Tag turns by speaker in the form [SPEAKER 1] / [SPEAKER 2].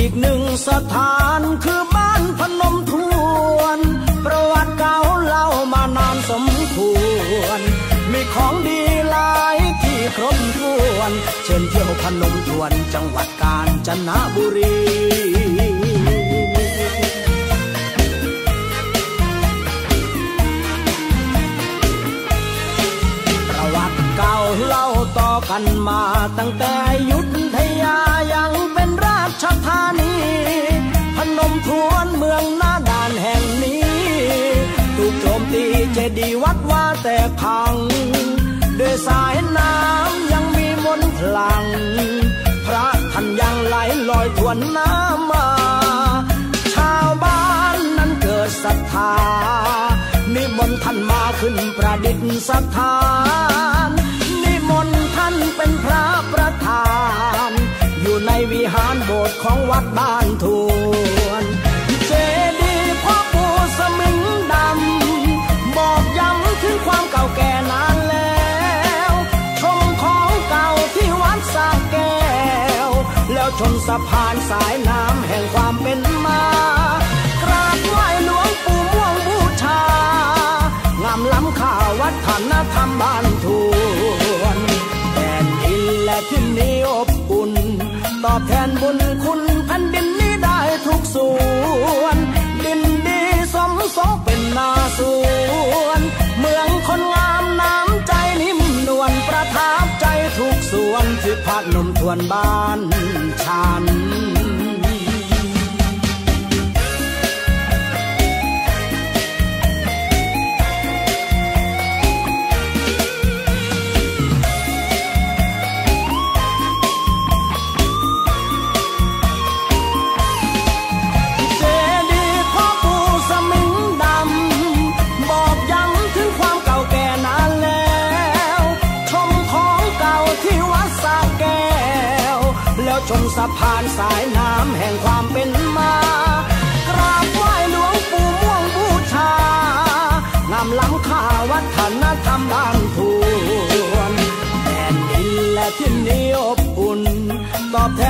[SPEAKER 1] อีกหนึ่งสถานคือบ้านพนมทวน ประวัติเก่าเล่ามานานสมควร มีของดีหลายที่ครบถ้วน เช่นเที่ยวพนมทวนจังหวัดกาญจนบุรีประวัติเก่าเล่าต่อกันมาตั้งแต่ยุธ ชธานีพนมทวนเมืองหน้าด่านแห่งนี้ ถูกโจมตีเจดีวัดว่าแต่พังด้วยสายน้ำยังมีมนต์พลัง พระท่านยังไหลลอยทวนน้ำมา ชาวบ้านนั้นเกิดศรัทธานิมนต์ท่านมาขึ้นประดิษฐานนิมนต์ท่านเป็นพระประธาน วิหารโบสถ์ของวัดบ้านทวนเจดีย์พ่อปู่สมิงดำ บอกย้ำถึงความเก่าแก่นานแล้ว ชมของเก่าที่วัดสาแก้ว แล้วชมสะพานสายน้ำแห่งความเป็นมา บ้าน ชมสะพานสายน้ำแห่งความเป็นมากราบไหว้หลวงปู่ม่วงบูชางามล้ำค่าวัฒนธรรมบางทวนแผ่นดินและที่นี้อบอุ่นตอบแทน